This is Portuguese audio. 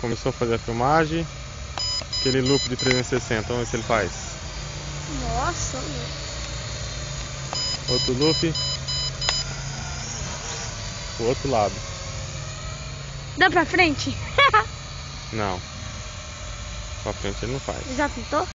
começou a fazer a filmagem. Aquele loop de 360, vamos ver se ele faz. Nossa, Outro loop. O outro lado. Dá pra frente? Não. Pra frente ele não faz. Já pintou?